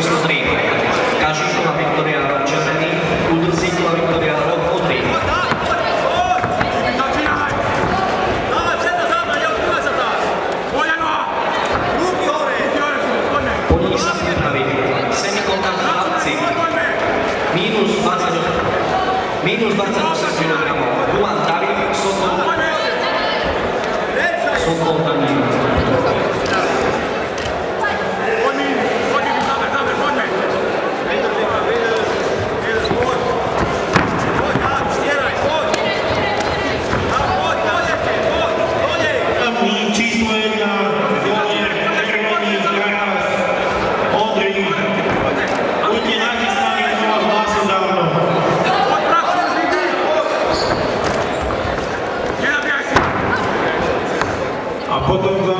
Zápasisku číslo 3. Kažišová Viktoria Rok červený, Udrcíková Viktoria Rok modrý. Po ní sa pripraví semikontakt chlapci. Minus 20, minus 28 kg. Juan David Sokol. Sokol Daniel. потом за